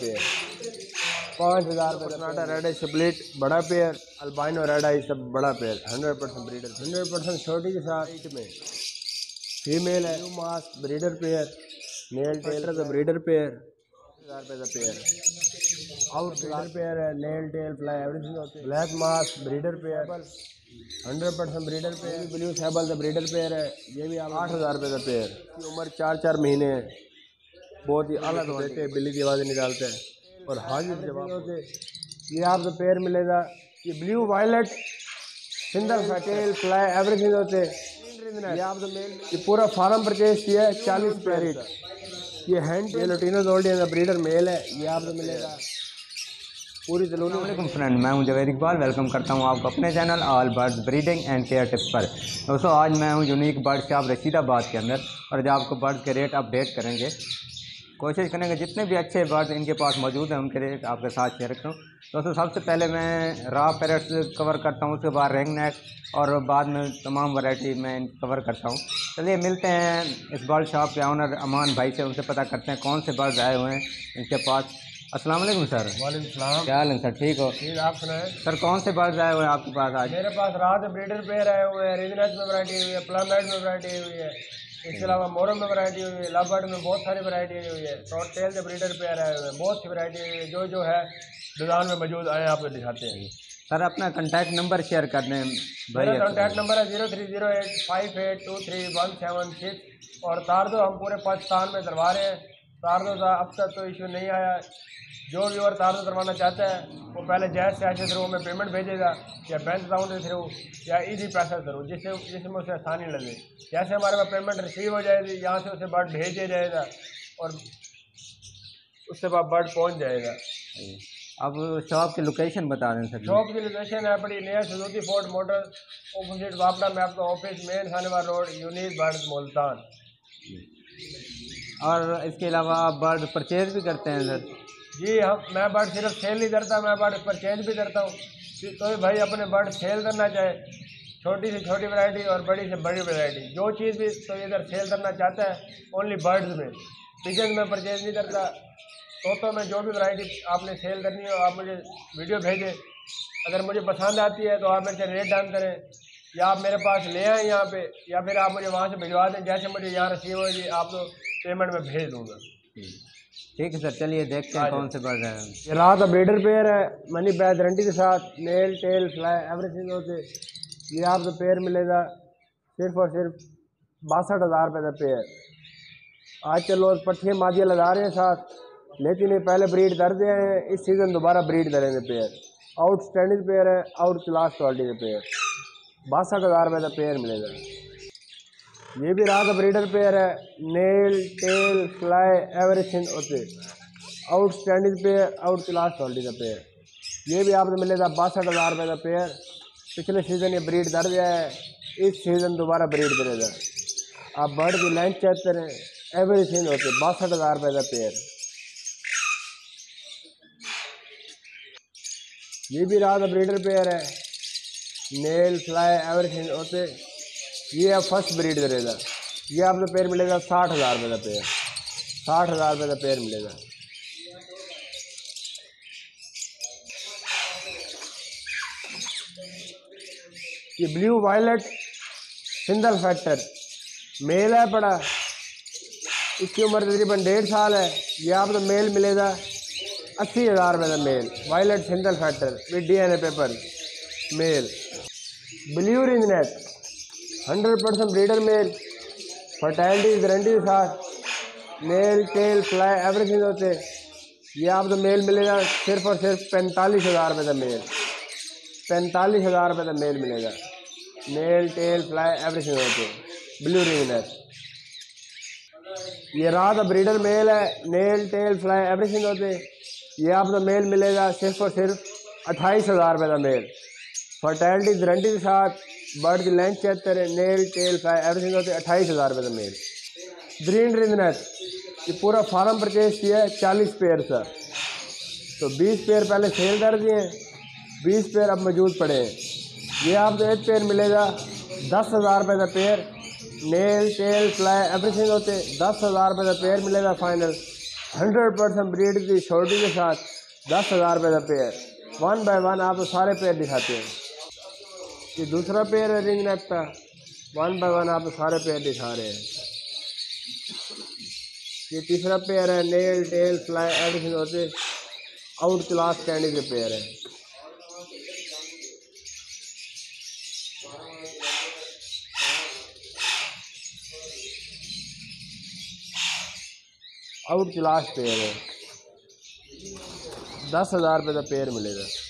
Pair پانچ ہزار روپے کرناٹا ریڈ ہے سپلٹ بڑا پیئر البائنو ریڈ ہے سب بڑا pair. Hundred percent breeder. Hundred percent چھوٹی کے ساتھ میں۔ فیمیل ہے۔ Mask breeder pair. نیل ٹیلر کا بریڈر پیئر۔ ہزار روپے کا پیئر۔ آؤٹ بریڈر پیئر ہے نیل ٹیل فلائی ایوری تھنگ ہوتے black mask breeder pair. Hundred percent breeder pair. Blue sable کا بریڈر پیئر ہے یہ بھی آٹھ ہزار روپے کا پیئر۔ عمر چار چار مہینے ہے۔ بہت ہی اعلیٰ دیتے ہیں بلی کی آوازیں نکالتے ہیں۔ اور حاضر جواب ہوتے یہ آپ کو پیئر ملے گا۔ یہ بلیو وائلٹ، سندر فیٹیل فلائی ایوری تھنگ ہوتے یہ آپ کو یہ پورا فارم پرچیز کیا ہے، چالیس پیریٹ یہ ہینڈ یہ لوٹینو گولڈ کا بریڈر میل ہے۔ یہ آپ کو ملے گا۔ پوری تلونی السلام علیکم فرینڈ میں ہوں جوید اقبال۔ ویلکم کرتا ہوں آپ کو اپنے channel all bird breeding and care tips پر۔ دوستوں آج میں ہوں یونیک برڈ شاپ رشید آباد کے اندر۔ اور جو آپ کو برڈ کے ریٹ اپ ڈیٹ کریں گے۔ کوشش کریں گے جتنے بھی اچھے برڈ ان کے پاس موجود ہیں ان کے ریٹ آپ کے ساتھ شیئر کروں دوستوں سب سے پہلے میں را پیرٹس کور کرتا ہوں اس کے بعد رینگ نیک اور بعد میں تمام ورائٹی میں کور کرتا ہوں۔ چلیے ملتے ہیں اس برڈ شاپ کے آنر امان بھائی سے ان سے پتہ کرتے ہیں کون سے برڈ آئے ہوئے ہیں ان کے پاس۔ السلام علیکم سر۔ وعلیکم السلام۔ کیا حال ہے سر؟ ٹھیک ہو؟ ٹھیک آپ سنائیں۔ سر کون سے برڈ آئے ہوئے ہیں آپ کے پاس آج؟ میرے پاس رات بریڈر پیئر آئے ہوئے ہیں ریزنیٹ میں ورائٹی ہوئی ہے پلم لائٹ میں ورائٹی ہوئی ہے۔ اس کے علاوہ مورم میں ورائٹی ہوئی ہے لو برڈ میں بہت ساری ورائٹی ہوئی ہے ٹوٹ ٹیل کے بریڈر پیئر آئے ہوئے ہیں بہت سی ورائٹی ہوئی ہے جو جو ہے دکان میں موجود آئے آپ کو دکھاتے ہیں سر اپنا کنٹیکٹ نمبر شیئر کر دیں بھائی کانٹیکٹ نمبر ہے zero three zero eight five eight two three one seven six اور تاردو ہم پورے پاکستان میں کروا رہے ہیں تاردو کا اب تک تو ایشو نہیں آیا جو بھی اور تاردو کروانا چاہتا ہے وہ پہلے جیز سے ایسے تھرو میں پیمنٹ بھیجے گا یا بینک اکاؤنٹ کے تھرو یا ایزی پیسہ تھرو جس سے جس میں اسے آسانی لگے۔ جیسے ہمارے پاس پیمنٹ ریسیو ہو جائے گی یہاں سے اسے برڈ بھیج دیا جائے گا اور اس سے بعد برڈ پہنچ جائے گا۔ اب شاپ کی لوکیشن بتا دیں سر۔ شاپ کی لوکیشن ہے بڑی نیا سزوکی فورٹ موٹر اپوزٹ واپڑا میں آپ کا office main Khanewal road unique bird Multan اور اس کے علاوہ آپ برڈ پرچیز بھی کرتے ہیں سر۔ جی ہم میں برڈ صرف سیل نہیں کرتا میں برڈ پرچیز بھی کرتا ہوں۔ جی، کہ کوئی بھائی اپنے برڈ سیل کرنا چاہے۔ چھوٹی سے چھوٹی ورائٹی اور بڑی سے بڑی ورائٹی جو چیز بھی کوئی ادھر سیل کرنا چاہتا ہے اونلی برڈز میں۔ پجن میں پرچیز نہیں کرتا طوطوں میں جو بھی ورائٹی آپ نے سیل کرنی ہو، آپ مجھے ویڈیو بھیجیں۔ اگر مجھے پسند آتی ہے تو آپ میرے سے ریٹ ڈن کریں۔ یا آپ میرے پاس لے آئیں یہاں پہ، یا پھر آپ مجھے وہاں سے بھجوا دیں، جیسے مجھے یہاں رسیو ہو جی آپ کو پیمنٹ میں بھیج دوں گا۔ ٹھیک ہے سر چلیے دیکھتے ہیں کون سے برڈ ہیں۔ یہ رات کا بریڈر پیئر ہے منی بیگ گارنٹی کے ساتھ nail tell fly every thing ہوتے یہ آپ کو پیئر ملے گا صرف اور صرف باسٹھ ہزار روپے کا پیئر۔ آج چلو پٹھیاں مادیاں لگا رہے ہیں ساتھ۔ لیکن یہ پہلے بریڈ کر دے ہیں اس سیزن دوبارہ بریڈ کریں گے پیئر۔ آؤٹ اسٹینڈنگ پیئر ہے آؤٹ کلاس کوالٹی کے پیئر۔ باسٹھ ہزار روپے کا پیئر ملے گا۔ یہ بھی رات کا بریڈر پیئر ہے۔ نیل ٹیل فلائی ایوری تھنگ ہوتے outstanding pair out class quality کا پیئر یہ بھی آپ کو ملے گا باسٹھ ہزار روپے کا پیئر پچھلے سیزن یہ بریڈ کر دیا ہے۔ اس سیزن دوبارہ بریڈ کرے گا۔ آپ برڈ کی لینتھ چیک کریں۔ ایوری تھنگ ہوتے باسٹھ ہزار روپے کا پیئر یہ بھی رات کا بریڈر پیئر ہے۔ نیل فلائی ایوری تھنگ ہوتے یہ آپ فرسٹ بریڈ کرے گا یہ آپ کو پیئر ملے گا ساٹھ ہزار روپے کا پیئر ساٹھ ہزار روپے کا پیئر ملے گا۔ یہ blue violet single factor male ہے پڑا اس کی عمر تقریباً ڈیڑھ سال ہے۔ یہ آپ کو میل ملے گا اسی ہزار روپے کا male violet single factor with D N A paper male blue ringneck hundred percent breeder male fertility guarantee کے ساتھ male tail fly every thing ہوتے یہ آپ کو میل ملے گا، صرف اور صرف پینتالیس ہزار روپے کا میل پینتالیس ہزار روپے کا میل ملے گا. Male tail fly every thing ہوتے بلیو رنگ یہ رات کا بریڈر میل ہے. نیل ٹیل فلائی ایوری تھنگ ہوتے یہ آپ کو میل ملے گا، صرف اور صرف اٹھائیس ہزار روپے کا میل فرٹائلٹی گارنٹی کے ساتھ برڈ کی لینتھ چیک کریں nail tell fly every thing ہوتے اٹھائیس ہزار روپے کا میل۔ گرین رنگ یہ پورا فارم پرچیز کیا ہے، چالیس پیئر سر تو بیس پیئر پہلے سیل کر دیے ہیں، بیس پیئر اب موجود پڑے ہیں۔ یہ آپ کو ایک پیئر ملے گا، دس ہزار روپے کا pair nail tail fly everything ہوتے دس ہزار روپے کا پیئر ملے گا فائنل ہنڈریڈ پرسینٹ بریڈ کی چھوٹی کے ساتھ دس ہزار روپے کا پیئر ون بائی ون آپ کو سارے پیئر دکھاتے ہیں۔ یہ دوسرا پیئر ہے رنگ نیک کا ون بائی ون آپ سارے پیئر دکھا رہے ہیں۔ یہ تیسرا پیئر ہے نیل ٹیل فلائی ایوری ہوتے آؤٹ کلاس کینڈی کے پیئر ہے آؤٹ کلاس پیئر ہے۔ دس ہزار روپے کا پیئر ملے گا۔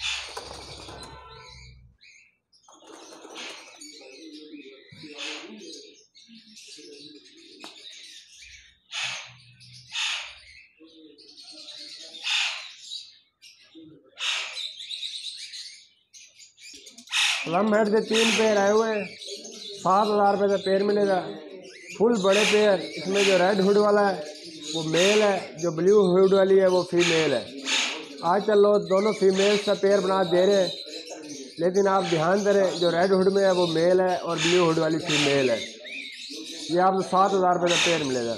پلم ہیڈ کے تین پیئر آئے ہوئے ہیں۔ سات ہزار روپے کا پیئر ملے گا۔ فل بڑے پیئر اس میں جو ریڈ ہوڈ والا ہے، وہ میل ہے۔ جو بلیو ہوڈ والی ہے، وہ فیمیل ہے۔ آج کل لوگ دونوں فیمیل کا پیئر بنا دے رہے ہیں۔ لیکن آپ دھیان دیں، جو ریڈ ہوڈ میں ہے، وہ میل ہے اور بلیو ہوڈ والی فیمیل ہے۔ یہ آپ کو سات ہزار روپے کا پیئر ملے گا۔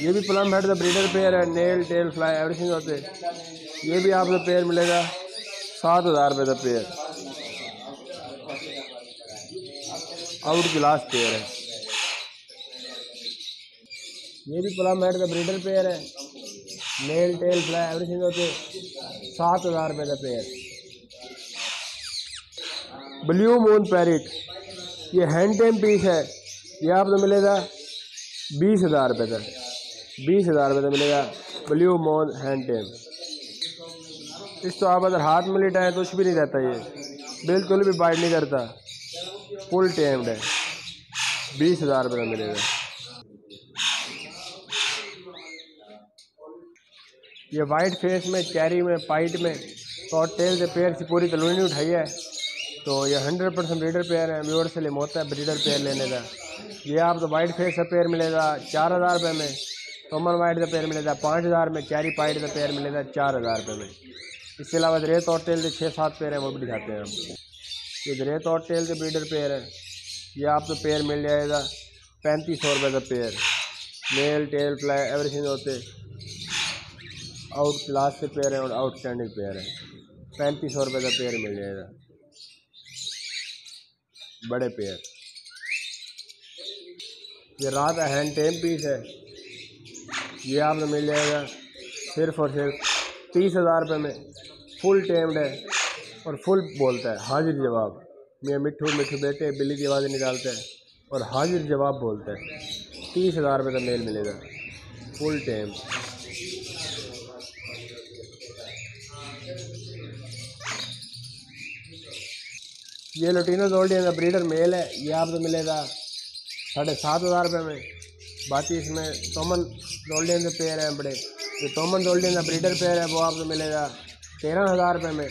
یہ بھی پلم ہیڈ کا بریڈر پیئر ہے۔ نیل ٹیل فلائی ایوری تھنگ ہوتے۔ یہ بھی آپ کو پیئر ملے گا۔ سات ہزار روپے کا پیئر۔ آؤٹ کلاس پیئر ہے۔ یہ بھی پلم ہیڈ کا بریڈر پیئر ہے۔ میل ٹیل فلائی ایوری تھنگ ہوتے سات ہزار روپے کا پیئر بلیو مون پیرٹ یہ ہینڈ ٹیم پیس ہے۔ یہ آپ کو ملے گا بیس ہزار روپے کا۔ بیس ہزار روپے کا ملے گا بلیو مون ہینڈ ٹیم اس تو آپ اگر ہاتھ میں لٹائیں تو کچھ بھی نہیں رہتا یہ۔ بالکل بھی بائٹ نہیں کرتا۔ فل ٹیمڈ ہے۔ بیس ہزار روپے کا ملے گا۔ یہ وائٹ فیس میں چیری میں پائٹ میں اور ٹیل سے پیئر سے پوری کلونی اٹھائی ہے۔ تو یہ ہنڈریڈ پرسینٹ بریڈر پیئر ہے۔ ویور سے لیم ہوتا ہے بریڈر پیئر لینے کا۔ یہ آپ کو وائٹ فیس کا پیئر ملے گا چار ہزار روپے میں۔ کامن وائٹ کا پیئر ملے گا پانچ ہزار میں چیری پائٹ کا پیئر ملے گا چار ہزار روپے میں۔ اس کے علاوہ ریت اور ٹیل کے چھ سات پیئر ہیں، وہ بھی دکھاتے ہیں ہم۔ یہ ریت اور ٹیل کے بریڈر پیئر ہے یہ آپ کو پیئر مل جائے گا، پینتیس سو روپے کا pair male tail, fly everything ہوتے۔ آؤٹ کلاس کے پیئر ہیں اور آؤٹ اسٹینڈنگ پیئر ہے پینتیس سو روپے کا پیئر مل جائے گا۔ بڑے پیئر یہ رات کا ہینڈ ٹیم پیس ہے۔ یہ آپ کو مل جائے گا صرف اور صرف تیس ہزار روپے میں۔ فل ٹیمڈ ہے اور فل بولتا ہے، حاضر جواب۔ میں مٹھو مٹھو بیٹے، بلی کی آوازیں نکالتا ہے اور حاضر جواب بولتا ہے تیس ہزار روپے کا میل ملے گا۔ فل ٹیم یہ لوٹینو گولڈین کا بریڈر میل ہے، یہ آپ کو ملے گا ساڑھے سات ہزار روپے میں۔ باقی اس میں تومن گولڈین کے پیئر ہیں بڑے۔ جو تومن گولڈین کا بریڈر پیئر ہے، وہ آپ کو ملے گا تیرہ ہزار روپے میں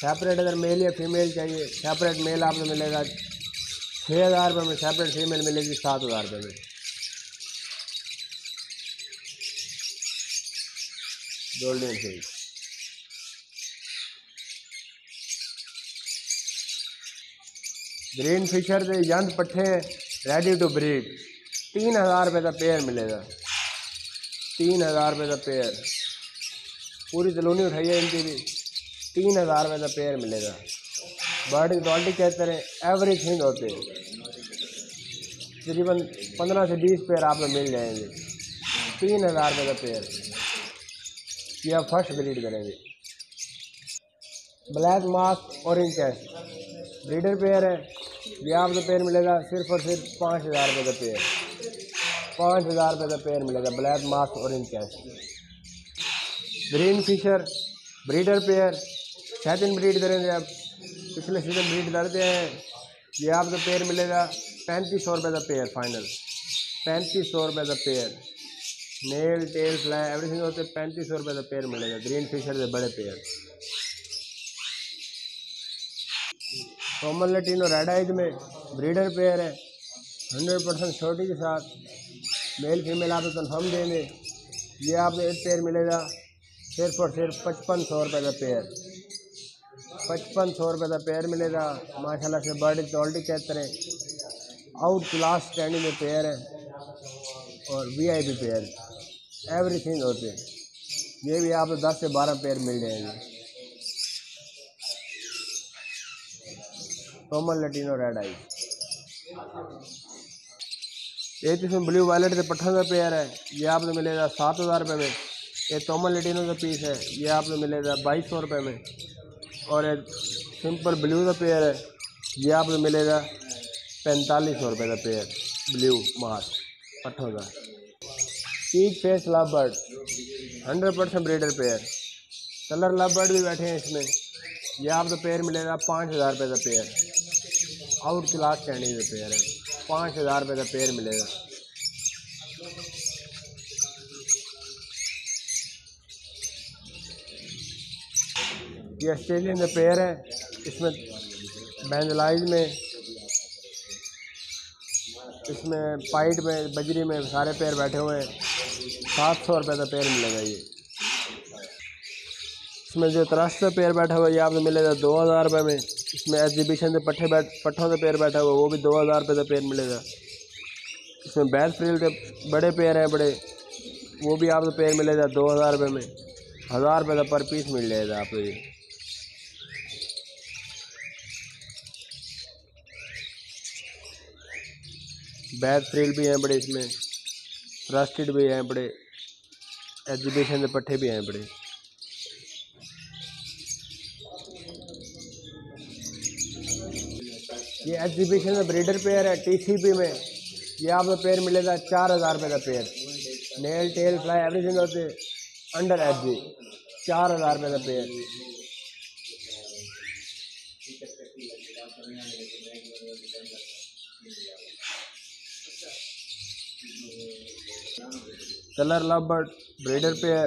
سیپریٹ اگر میل یا فیمیل چاہیے سیپریٹ میل آپ کو ملے گا چھ ہزار روپے میں سیپریٹ فیمیل ملے گی سات ہزار روپے میں۔ گولڈین سے گرین فشر کے یند پٹھے ریڈی ٹو بریڈ تین ہزار روپے کا پیئر ملے گا۔ تین ہزار روپے کا پیئر پوری کلونی اٹھائی ہے ان کی بھی۔ تین ہزار روپے کا پیئر ملے گا۔ برڈ کی کوالٹی کہتے ہیں ایوری تھنگ ہوتے تقریباً پندرہ سے بیس پیئر آپ کو مل جائیں گے۔ تین ہزار روپے کا پیئر یہ آپ فرسٹ بریڈ کریں گے۔ بلیک ماسک اورنج ٹیسٹ بریڈر پیئر ہے۔ یہ آپ کو پیئر ملے گا صرف اور صرف پانچ ہزار روپے کا پیئر پانچ ہزار روپے کا پیئر ملے گا black mask orange test green Fischer breeder pair second breed کریں گے اب پچھلے سیزن بریڈ کرتے ہیں یہ آپ کو پیئر ملے گا پینتیس سو روپے کا پیئر فائنل پینتیس سو روپے کا pair nail tail fly everything ہوتے پینتیس سو روپے کا پیئر ملے گا گرین فشر کے بڑے pair common lutino red eyes میں بریڈر پیئر ہے ہنڈریڈ پرسینٹ چھوٹی کے ساتھ میل فیمیل آپ کو کنفرم دیں گے یہ آپ کو ایک پیئر ملے گا صرف اور صرف پچپن سو روپے کا پیئر پچپن سو روپے کا پیئر ملے گا. ماشاء اللہ سے برڈ کوالٹی کہتے ہیں. آؤٹ کلاس اسٹینڈنگ میں پیئر ہے اور V I P pair everything ہوتے ہیں. یہ بھی آپ کو دس سے بارہ پیر مل جائیں گے. کومل لٹینو ریڈ آئی یہ تو اس میں بلیو وائلٹ کے پٹھوں کا پیئر ہے یہ آپ کو ملے گا سات ہزار روپے میں. یہ تومل لٹینو کا پیس ہے، یہ آپ کو ملے گا بائیس سو روپے میں۔ اور ایک سمپل بلیو کا پیئر ہے، یہ آپ کو ملے گا پینتالیس سو روپے کا پیئر، بلیو ماس پٹھوں کا۔ Peach face love bird hundred percent breeder pair. Colour love bird بھی بیٹھے ہیں اس میں۔ یہ آپ کو پیئر ملے گا پانچ ہزار روپے کا پیئر۔ آؤٹ کلاس کینڈی کا پیئر ہے، پانچ ہزار روپے کا پیئر ملے گا۔ یہ آسٹریلین کا پیئر ہے اس میں بینجلائز میں، اس میں پائٹ میں، بجری میں سارے پیر بیٹھے ہوئے ہیں۔ سات سو روپے کا پیر ملے گا یہ۔ اس میں جو تراش کا پیر بیٹھا ہوا ہے، یہ آپ کو ملے گا دو ہزار روپے میں۔ اس میں ایگزیبیشن سے پٹھے بیٹھ، پٹھوں سے پیر بیٹھا ہوا وہ بھی دو ہزار روپے کا پیر ملے گا۔ اس میں بیس فریل کے بڑے پیر ہیں، بڑے۔ وہ بھی آپ کو پیر ملے گا دو ہزار روپے میں۔ ہزار روپے کا پر پیس مل جائے گا آپ کو یہ۔ بیت فریل بھی ہیں بڑے اس میں رسٹڈ بھی ہیں بڑے ایگزیبیشن کے پٹھے بھی ہیں بڑے یہ ایگزیبیشن میں بریڈر پیئر ہے ٹی سی پی میں یہ آپ کو پیئر ملے گا چار ہزار روپے کا pair nail tail fly everything ہوتے انڈر ایچ جی چار ہزار روپے کا pair colour love bird breeder pair,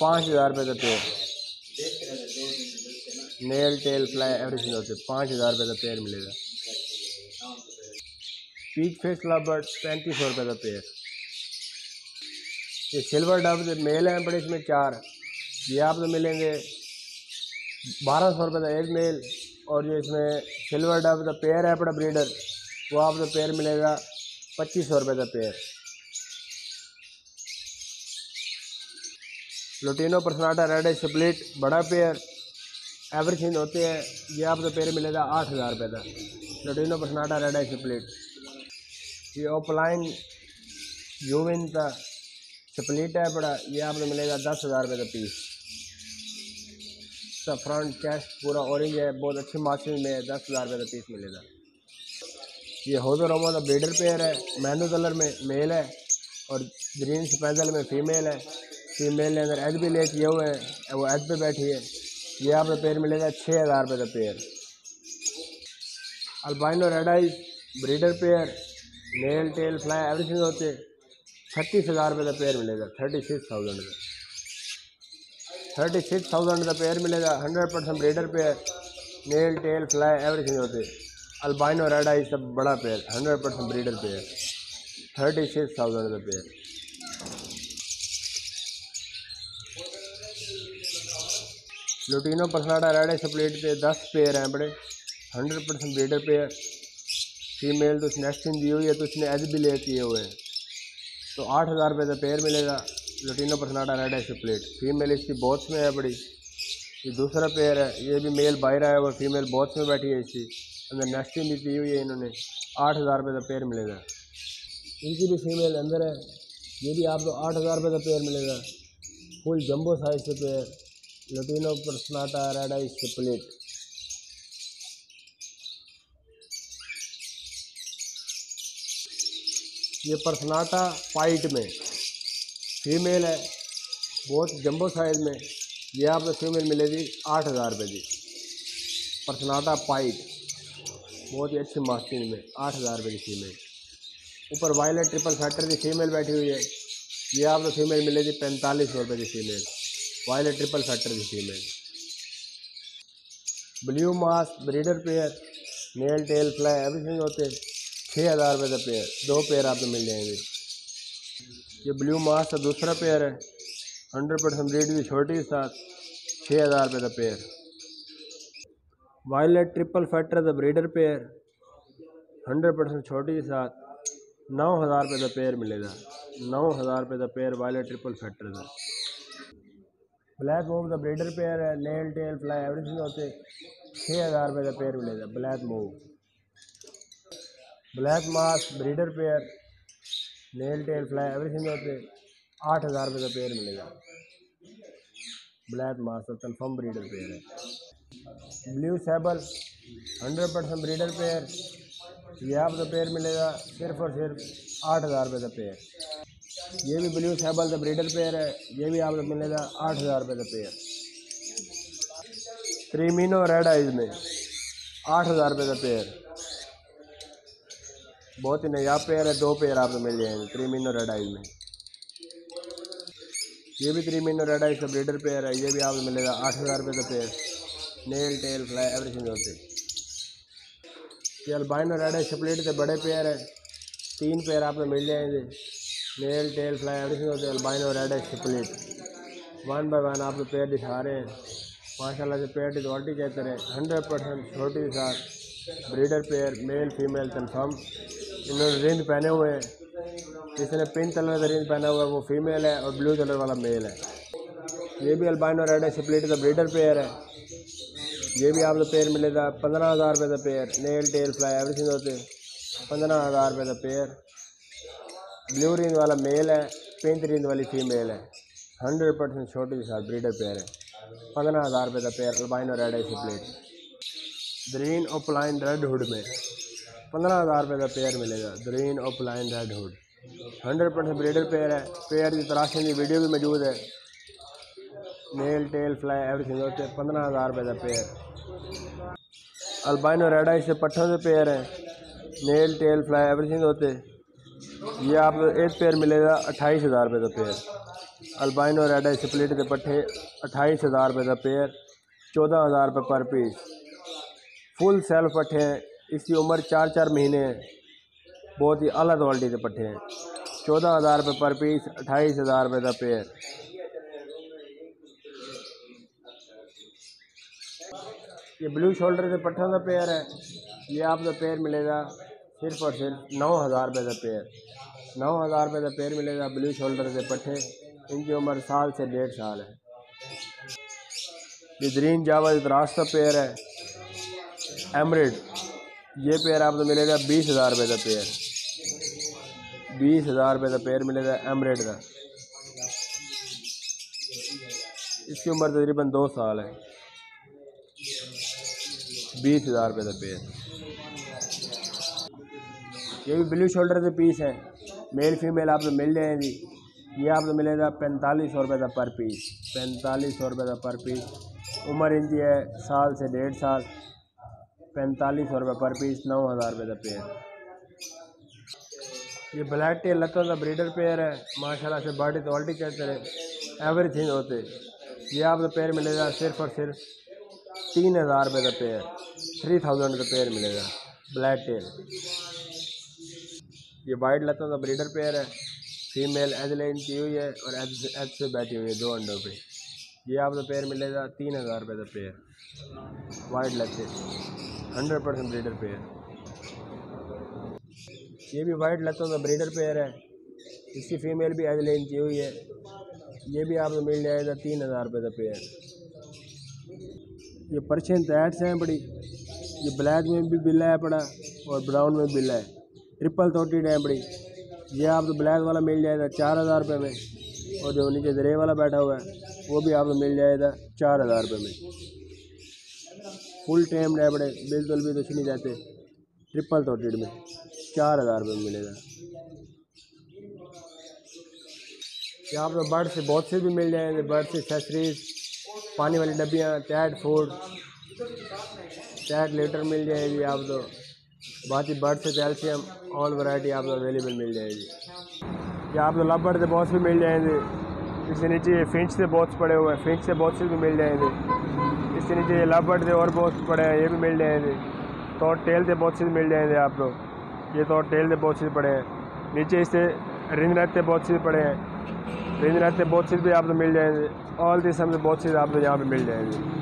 پانچ ہزار روپے کا pair. Nail tail fly everything ہوتے پانچ ہزار روپے کا پیئر ملے گا۔ پیچ فیس لو برڈ پینتیس سو روپے کا پیئر۔ یہ سلور ڈب میل ہیں بڑے، اس میں چار۔ یہ آپ کو ملیں گے بارہ سو روپے کا ایک میل۔ اور یہ اس میں سلور ڈب کا پیئر ہے، بڑا بریڈر۔ وہ آپ کو پیئر ملے گا۔ پچیس سو روپے کا pair. Lutino personata red split بڑا پیئر۔ ایوری تھنگ ہوتے ہیں، یہ آپ کو پیئر ملے گا آٹھ ہزار روپے کا۔ لوٹینو پرسناٹا ریڈ سپلٹ یہ اوپ لائن یوون کا سپلٹ ہے بڑا، یہ آپ کو ملے گا دس ہزار روپے کا پیس۔ اس کا فرنٹ چیسٹ پورا اورنج ہے، بہت اچھی مارکسنگ میں ہے دس ہزار روپے کا پیس ملے گا۔ یہ ہوزو رومو کا بریڈر پیئر ہے، مینو کلر میں میل ہے اور گرین سپیزل میں فیمیل ہے۔ فیمیل نے اندر ایج بھی لے کیے ہوئے ہیں، وہ ایج پہ بیٹھی ہے۔ یہ آپ کو پیئر ملے گا چھ ہزار روپے کا pair albino red eyes breeder pair nail tail fly everything ہوتے، چھتیس ہزار روپے کا پیئر ملے گا، تھرٹی سکس تھاؤزینڈ کا تھرٹی سکس تھاؤزینڈ کا پیئر ملے گا، hundred percent breeder pair nail tail fly everything ہوتے۔ البائنو ریڈ آئز سب بڑا pair hundred percent breeder pair thirty six thousand کا پیئر لوٹینو پسناٹا ریڈ سپلیٹ پہ دس پیئر ہیں بڑے hundred percent breeder pair female تو اس نیکسٹنگ دی ہوئی ہے تو اس نے ایج بھی لے کیے ہوئے ہیں تو آٹھ ہزار روپے کا پیئر ملے گا lutino personata red split female اس کی بوتس میں ہے بڑی یہ دوسرا پیئر ہے یہ بھی میل باہر آیا ہوا فیمیل بوتس میں بیٹھی ہے اس کی اندر نیکسٹنگ بھی کی ہوئی ہے انہوں نے آٹھ ہزار روپے کا پیئر ملے گا ان کی بھی فیمیل اندر ہے یہ بھی آپ کو آٹھ ہزار روپے کا پیئر ملے گا فل جمبو سائز سے pair lutino personata red eye split یہ پرسناٹا پائٹ میں فیمیل ہے بہت جمبو سائز میں یہ آپ کو فیمیل ملے گی آٹھ ہزار روپے کی پرسناٹا پائٹ بہت ہی اچھی ماسٹنگ میں، آٹھ ہزار روپے کی فیمیل اوپر وائلٹ ٹرپل فیکٹر کی فیمیل بیٹھی ہوئی ہے۔ یہ آپ کو فیمیل ملے گی پینتالیس سو روپے کی فیمیل۔ وائلٹ ٹرپل فیکٹر کی فیمیل۔ بلیو ماس breeder pair, nail tail fly everything ہوتے۔ چھ ہزار روپے کا پیئر، دو پیئر آپ کو مل جائیں گے۔ یہ بلیو ماس کا دوسرا پیئر ہے۔ ہنڈریڈ پرسینٹ بریڈ کی چھوٹی کے ساتھ، چھ ہزار روپے کا پیئر۔ وائلٹ ٹرپل فیکٹر کا بریڈر پیئر ہنڈریڈ پرسینٹ چھوٹی کے ساتھ نو ہزار روپے کا پیئر ملے گا نو ہزار روپے کا پیئر والے ٹرپل فیکٹر کا بلیک موو کا بریڈر پیئر ہے نیل ٹیل فلائی ایوریتھنگ ہوتے چھ ہزار روپے کا پیئر ملے گا بلیک موو بلیک ماس breeder pair nail tail fly everything ہوتے آٹھ ہزار روپے کا پیئر ملے گا بلیک ماس کا کنفرم بریڈر پیئر ہے blue sable hundred percent breeder pair, یہ آپ کا پیئر ملے گا صرف اور صرف آٹھ ہزار روپے کا پیئر۔ یہ بھی بلیو سیبل کا بریڈر پیئر ہے، یہ بھی آپ کو ملے گا آٹھ ہزار روپے کا پیئر۔ تریمینو ریڈ آئز میں آٹھ ہزار روپے کا پیئر۔ بہت ہی نایاب پیئر ہے، دو پیئر آپ کو مل جائیں گے تریمینو ریڈ آئز میں۔ یہ بھی تریمینو ریڈ آئز کا بریڈر پیئر ہے، یہ بھی آپ کو ملے گا آٹھ ہزار روپے کا pair. Nail tail fly everything ہوتے یہ البائنو ریڈ آئز سپلیٹ کے بڑے پیئر ہیں تین پیئر آپ کو مل جائیں گے nail tell fly every thing ہوتے albino red eyes split one by one آپ کو پیئر دکھا رہے ہیں ماشاء اللہ سے پیئر کی کوالٹی چیک کریں ہنڈریڈ پرسینٹ چھوٹی کے ساتھ breeder pair male female confirm انہوں نے رنگ پہنے ہوئے ہیں جس نے پنک کلر کا رنگ پہنا ہوا ہے وہ فیمیل ہے اور بلو کلر والا میل ہے یہ بھی البائنو ریڈ ہے سپلیٹ کا بریڈر پیئر ہے یہ بھی آپ کو پیئر ملے گا پندرہ ہزار روپے کا pair nail tail fly everything ہوتے۔ پندرہ ہزار روپے کا پیئر بلیو رینج والا میل ہے پنک رینج والی فیمیل ہے۔ ہنڈریڈ پرسینٹ چھوٹی کے ساتھ بریڈر پیئر ہے۔ پندرہ ہزار روپے کا پیئر البائنو ریڈ ہے split green opaline red hood میں۔ پندرہ ہزار روپے کا پیئر ملے گا green opaline red hood hundred percent breeder pair ہے۔ پیئر کی تراشنے کی ویڈیو بھی موجود ہے۔ نیل ٹیل فلائی ایوری تھنگ ہوتے پندرہ ہزار روپے کا پیئر البائنو ریڈ آئی سے پٹھوں سے پیئر ہیں nail tell fly every thing ہوتے یہ آپ کو ایک پیئر ملے گا اٹھائیس ہزار روپے کا pair albino red eye split کے پٹھے اٹھائیس ہزار روپے کا پیئر چودہ ہزار روپے پر پیس فل سیلف پٹھے ہیں اس کی عمر چار چار مہینے ہیں بہت ہی اعلیٰ کوالٹی کے پٹھے ہیں چودہ ہزار روپے پر پیس اٹھائیس ہزار روپے کا پیئر یہ بلو شولڈر کے پٹھوں کا پیئر ہے۔ یہ آپ کا پیئر ملے گا صرف اور صرف نو ہزار روپے کا پیئر نو ہزار روپے کا پیئر ملے گا بلو شولڈر کے پٹھے۔ ان کی عمر سال سے ڈیڑھ سال ہے۔ یہ گرین جاوا راستہ پیئر ہے۔ ایمریڈ یہ پیئر آپ کو ملے گا بیس ہزار روپے کا پیئر بیس ہزار روپے کا پیئر ملے گا ایمریڈ کا اس کی عمر تقریباً دو سال ہے۔ بیس ہزار روپے کا پیئر یہ بھی بلیو شولڈر کے پیس ہیں۔ میل فیمیل آپ کو مل جائیں گی یہ آپ کو ملے گا پینتالیس سو روپے کا پر پیس۔ پینتالیس سو روپے کا پر پیس۔ عمر ان کی ہے سال سے ڈیڑھ سال۔ پینتالیس سو روپے پر پیس، نو ہزار روپے کا پیئر یہ بلیک ٹیل لتوں کا بریڈر پیئر ہے۔ ماشاء اللہ سے باڈی کوالٹی چیک کریں ایوری تھنگ ہوتے۔ یہ آپ کو پیئر ملے گا صرف اور صرف تین ہزار روپے کا پیئر۔ تھری تھاؤزینڈ کا پیئر ملے گا بلیک ٹیل یہ وائٹ لتوں کا بریڈر پیئر ہے فیمیل ایج لائن کی ہوئی ہے اور ایج ایج سے بیٹھی ہوئی ہے دو انڈوں پہ. یہ آپ کو پیئر ملے گا تین ہزار روپے کا پیئر وائٹ لتے. ہنڈریڈ پرسینٹ بریڈر پیئر یہ بھی وائٹ لتوں کا بریڈر پیئر ہے، اس کی فیمیل بھی ایج لائن کی ہوئی ہے. یہ بھی آپ کو مل جائے گا تین ہزار روپے کا پیئر یہ پرچین تیٹس ہیں بڑی، یہ بلیک میں بھی بلا ہے پڑا اور براؤن میں بلا ہے، ٹرپل توٹیڈ ہے بڑی۔ یہ آپ کو بلیک والا مل جائے گا چار ہزار روپے میں، اور جو نیچے درے والا بیٹھا ہوا ہے، وہ بھی آپ کو مل جائے گا چار ہزار روپے میں۔ فل ٹائم رہے بڑے، بالکل بھی کچھ نہیں جاتے ٹرپل توٹیڈ میں چار ہزار روپے میں ملے گا۔ یہ آپ کو برڈ سے، بہت سے بھی مل جائیں گے، برڈ سے ایکسیسریز پانی والی ڈبیاں کیٹ فوڈ کیٹ لیٹر مل جائے گی آپ کو باقی برڈ سے کیلشیم آل ورائٹی آپ کو اویلیبل مل جائے گی۔ یہ آپ کو لب برڈ سے بہت سے مل جائیں گے۔ اس کے نیچے یہ فنچ سے بہت پڑے ہوئے ہیں۔ فنچ سے بہت سے بھی مل جائیں گے۔ اس کے نیچے یہ لب برڈ سے اور بہت پڑے ہیں، یہ بھی مل جائیں گے۔ تو ٹیل سے بہت سے مل جائیں گے آپ کو یہ تو ٹیل سے بہت سے پڑے ہیں۔ نیچے اس سے رنگ رہتے بہت سے پڑے ہیں۔ رنگ رہتے بہت سے بھی آپ کو مل جائیں گے۔ آل قسم سے بہت سی آپ کو یہاں پہ مل جائیں گے